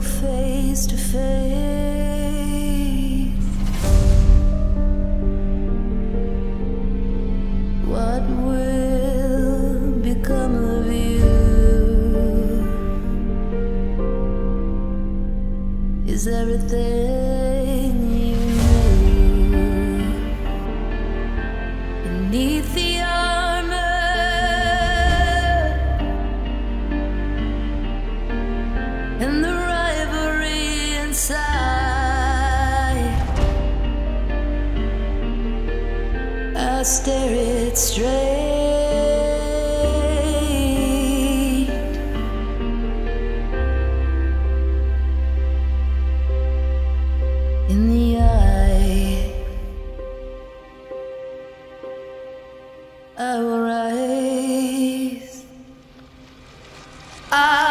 face to face. What will become of you? Is everything I stare it straight. In the eye, I will rise. I